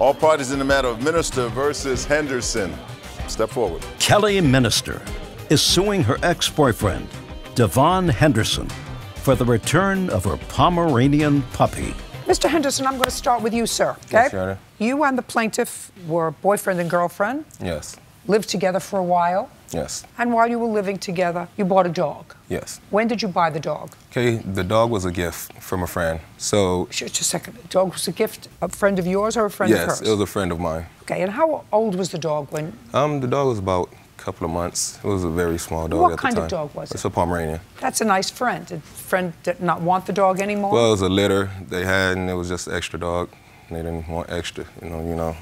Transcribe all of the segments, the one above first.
All parties in the matter of Minister versus Henderson. Step forward. Kelli Minister is suing her ex boyfriend, Davon Henderson, for the return of her Pomeranian puppy. Mr. Henderson, I'm going to start with you, sir. Okay? Yes, Your Honor. You and the plaintiff were boyfriend and girlfriend, Yes. Lived together for a while, Yes. and while you were living together, you bought a dog. Yes. When did you buy the dog? Okay, the dog was a gift from a friend. So, Just a second. The dog was a gift, a friend of yours or a friend of hers? yes, it was a friend of mine. Okay, and how old was the dog when? Um, the dog was about a couple of months. It was a very small dog What at the kind of time. dog was it? It's a Pomeranian. That's a nice friend. Did friend did not want the dog anymore? Well, it was a litter they had, and it was just extra dog. They didn't want extra, you know, you know,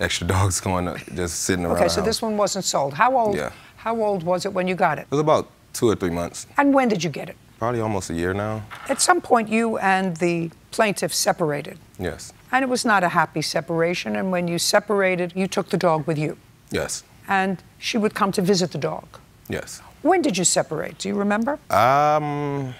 extra dogs going up, just sitting around. okay, so this one wasn't sold. How old? Yeah. How old was it when you got it? It was about two or three months, And when did you get it? probably almost a year now. At some point, you and the plaintiff separated, Yes. and it was not a happy separation. And when you separated, you took the dog with you, Yes. and she would come to visit the dog. Yes. When did you separate? Do you remember? Um,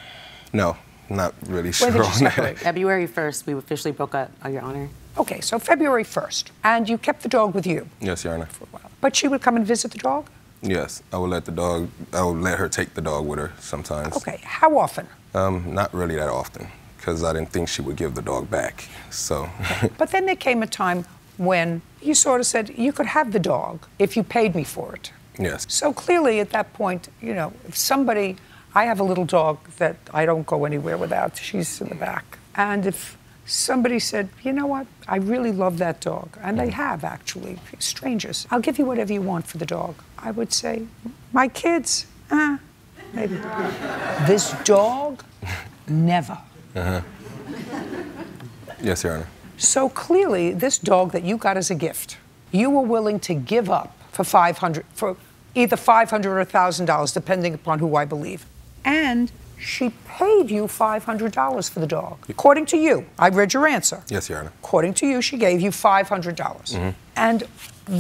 no, not really sure When did you on that. February 1st, we officially broke up, uh, Your Honor. Okay, so February 1st, and you kept the dog with you. Yes, Your Honor. For a while. But she would come and visit the dog? Yes, I would let the dog. I would let her take the dog with her sometimes. Okay, how often? Um, not really that often, because I didn't think she would give the dog back. So, But then there came a time when you sort of said, you could have the dog if you paid me for it. yes, So clearly at that point, you know, if somebody, I have a little dog that I don't go anywhere without. She's in the back. And if somebody said, you know what, I really love that dog, and they have actually, strangers, I'll give you whatever you want for the dog. I would say, my kids, ah, maybe. This dog, never. yes, Your Honor. So clearly, this dog that you got as a gift, you were willing to give up for 500, for either 500 or $1,000, depending upon who I believe. And she paid you $500 for the dog. According to you, I read your answer. Yes, Your Honor. According to you, she gave you $500. dollars mm-hmm. And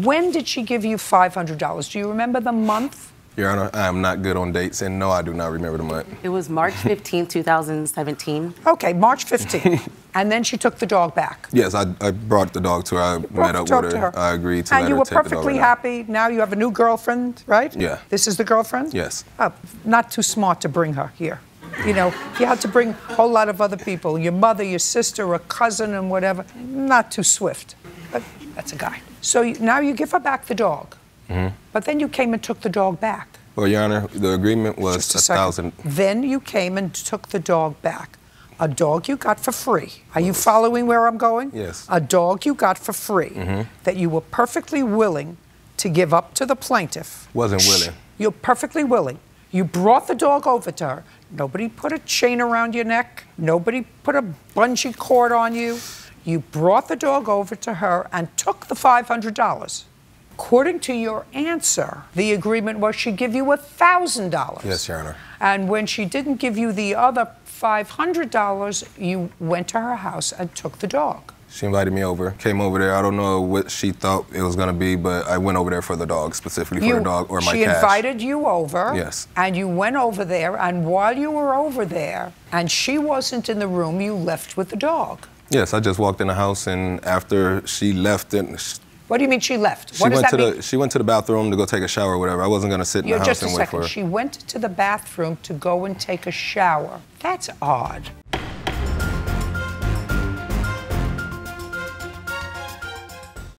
when did she give you $500? Do you remember the month? Your Honor, I am not good on dates, and no, I do not remember the month. It was March 15, 2017. Okay, March 15th. and then she took the dog back. Yes, I, I brought the dog to her. I met up with her. her. I agreed to And you her were perfectly happy. Now you have a new girlfriend, right? Yeah. This is the girlfriend? Yes. Oh, not too smart to bring her here. You know, you had to bring a whole lot of other people your mother, your sister, a cousin, and whatever. Not too swift. But that's a guy. So you, now you give her back the dog. Mm-hmm. But then you came and took the dog back. Well, Your Honor, the agreement was Just a a thousand. Then you came and took the dog back. A dog you got for free. Are you following where I'm going? Yes. A dog you got for free Mm-hmm. that you were perfectly willing to give up to the plaintiff. Wasn't willing. You're perfectly willing. You brought the dog over to her. Nobody put a chain around your neck. Nobody put a bungee cord on you. You brought the dog over to her and took the $500. According to your answer, the agreement was she'd give you $1,000. Yes, Your Honor. And when she didn't give you the other $500, you went to her house and took the dog. She invited me over, came over there. I don't know what she thought it was gonna be, but I went over there for the dog, specifically for the dog or my she cash. invited you over. Yes. And you went over there, and while you were over there, and she wasn't in the room, you left with the dog. Yes, I just walked in the house, and after she left, it, she What do you mean she left? what does that to mean? the she went to the bathroom to go take a shower or whatever. I wasn't gonna sit in Yeah, the just house a and wait for second. her. She went to the bathroom to go and take a shower. That's odd.